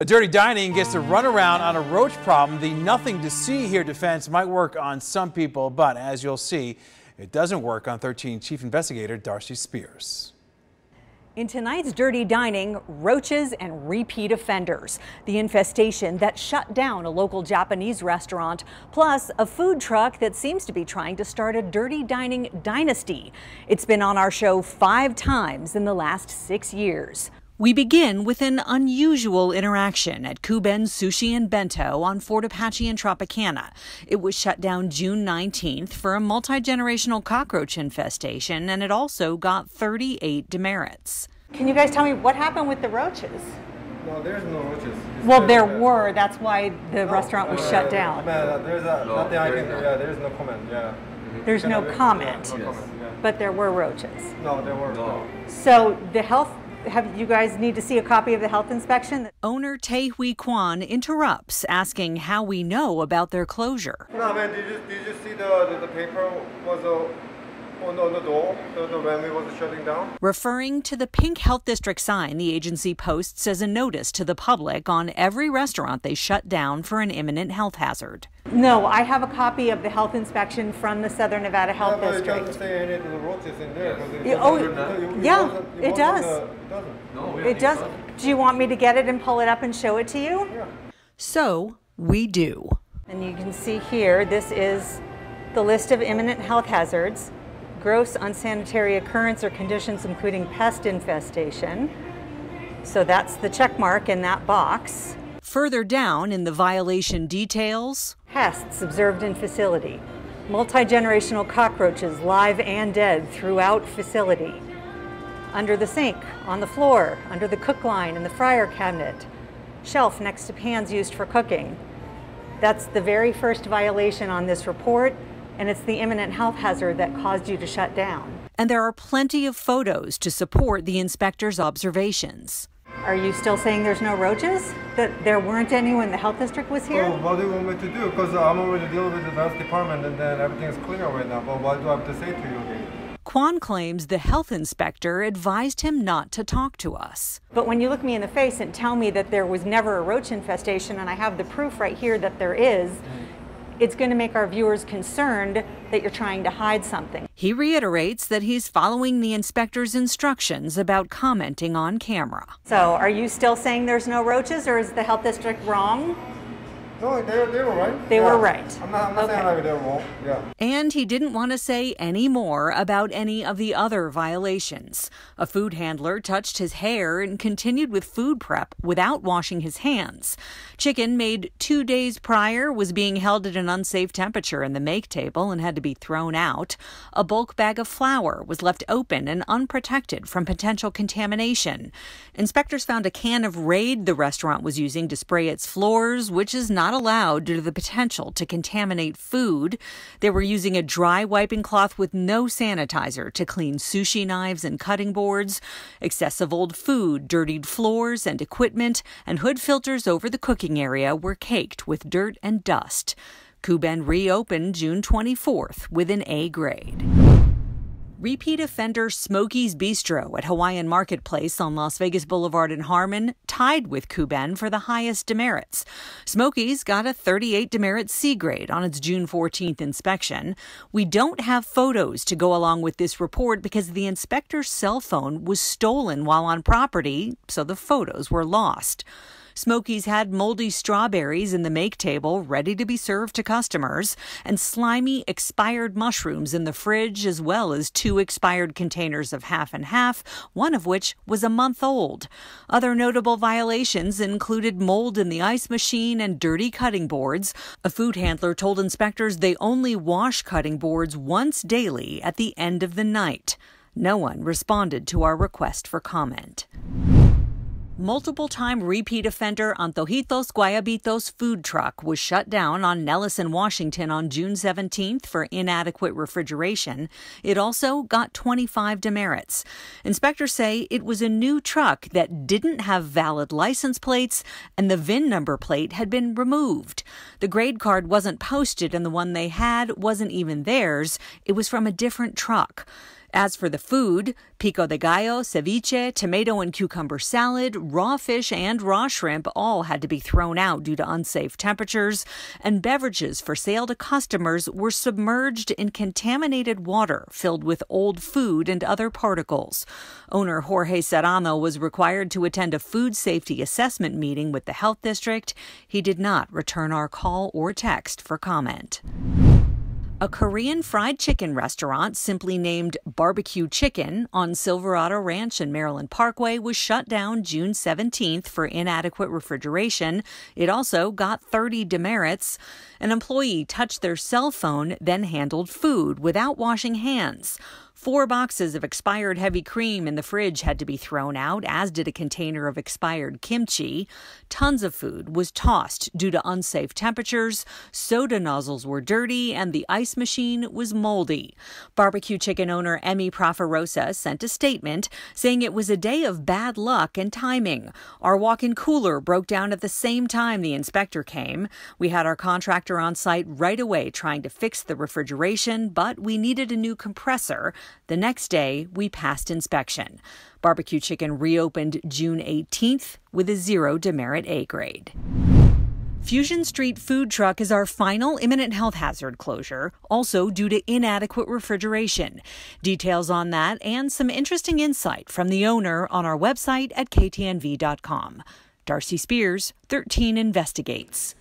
A dirty dining gets to run around on a roach problem. The nothing to see here defense might work on some people, but as you'll see, it doesn't work on 13 Chief Investigator Darcy Spears. In tonight's Dirty Dining, roaches and repeat offenders. The infestation that shut down a local Japanese restaurant, plus a food truck that seems to be trying to start a dirty dining dynasty. It's been on our show five times in the last six years. We begin with an unusual interaction at Kuben Sushi and Bento on Fort Apache and Tropicana. It was shut down June 19th for a multi generational cockroach infestation, and it also got 38 demerits. Can you guys tell me what happened with the roaches? No, there's no roaches. It's well, there were. That's why the no, restaurant was uh, shut down. Uh, there's a, no, nothing I can. Yeah, there's no comment. Yeah. There's no comment. Yeah, no comment yeah. But there were roaches. No, there were. No. So the health have you guys need to see a copy of the health inspection? Owner Tae Hui Kwan interrupts, asking how we know about their closure. No, man, did you, did you see the, the, the paper was uh, Oh, on, on the door the, the, when we was shutting down? Referring to the Pink Health District sign the agency posts as a notice to the public on every restaurant they shut down for an imminent health hazard. No, I have a copy of the health inspection from the Southern Nevada Health yeah, District. It doesn't say any of the roaches in there. It, oh, it, yeah, it does. The, it doesn't. No, it does. Do you want me to get it and pull it up and show it to you? Yeah. So we do. And you can see here, this is the list of imminent health hazards, gross unsanitary occurrence or conditions including pest infestation. So that's the check mark in that box. Further down in the violation details, pests observed in facility, multi-generational cockroaches live and dead throughout facility, under the sink, on the floor, under the cook line in the fryer cabinet, shelf next to pans used for cooking. That's the very first violation on this report, and it's the imminent health hazard that caused you to shut down. And there are plenty of photos to support the inspector's observations. Are you still saying there's no roaches? That there weren't any when the health district was here? Well, what do you want me to do? Because I'm already dealing with the health department and then everything's clear right now. But what do I have to say to you? Kwan claims the health inspector advised him not to talk to us. But when you look me in the face and tell me that there was never a roach infestation, and I have the proof right here that there is, it's going to make our viewers concerned that you're trying to hide something. He reiterates that he's following the inspector's instructions about commenting on camera. So, are you still saying there's no roaches, or is the health district wrong? No, they, they were right. They yeah. were right. I'm not, I'm not okay. saying they were wrong. Yeah. And he didn't want to say any more about any of the other violations. A food handler touched his hair and continued with food prep without washing his hands. Chicken made two days prior was being held at an unsafe temperature in the make table and had to be thrown out. A bulk bag of flour was left open and unprotected from potential contamination. Inspectors found a can of Raid the restaurant was using to spray its floors, which is not allowed due to the potential to contaminate food. They were using a dry wiping cloth with no sanitizer to clean sushi knives and cutting boards. Excessive old food, dirtied floors and equipment, and hood filters over the cooking area were caked with dirt and dust. Kuben reopened June 24th with an A grade. Repeat offender Smokey's Bistro at Hawaiian Marketplace on Las Vegas Boulevard in Harmon tied with Kuben for the highest demerits. Smokey's got a 38 demerit C grade on its June 14th inspection. We don't have photos to go along with this report because the inspector's cell phone was stolen while on property, so the photos were lost. Smokey's had moldy strawberries in the make table ready to be served to customers, and slimy expired mushrooms in the fridge, as well as two expired containers of half and half, one of which was a month old. Other notable violations included mold in the ice machine and dirty cutting boards. A food handler told inspectors they only wash cutting boards once daily at the end of the night. No one responded to our request for comment. Multiple time repeat offender Antojitos Guayabitos food truck was shut down on Nellis and Washington on June 17th for inadequate refrigeration. It also got 25 demerits. Inspectors say it was a new truck that didn't have valid license plates and the VIN number plate had been removed. The grade card wasn't posted and the one they had wasn't even theirs. It was from a different truck. As for the food, pico de gallo, ceviche, tomato and cucumber salad, raw fish, and raw shrimp all had to be thrown out due to unsafe temperatures, and beverages for sale to customers were submerged in contaminated water filled with old food and other particles. Owner Jorge Serrano was required to attend a food safety assessment meeting with the health district. He did not return our call or text for comment. A Korean fried chicken restaurant simply named Barbecue Chicken on Silverado Ranch and Maryland Parkway was shut down June 17th for inadequate refrigeration. It also got 30 demerits. An employee touched their cell phone, then handled food without washing hands. Four boxes of expired heavy cream in the fridge had to be thrown out, as did a container of expired kimchi. Tons of food was tossed due to unsafe temperatures, soda nozzles were dirty, and the ice machine was moldy. Barbecue chicken owner Emmy Proferosa sent a statement saying it was a day of bad luck and timing. Our walk in cooler broke down at the same time the inspector came. We had our contractor on site right away trying to fix the refrigeration, but we needed a new compressor. The next day, we passed inspection. Barbecue Chicken reopened June 18th with a zero demerit A grade. Fusion Street Food Truck is our final imminent health hazard closure, also due to inadequate refrigeration. Details on that and some interesting insight from the owner on our website at ktnv.com. Darcy Spears, 13 Investigates.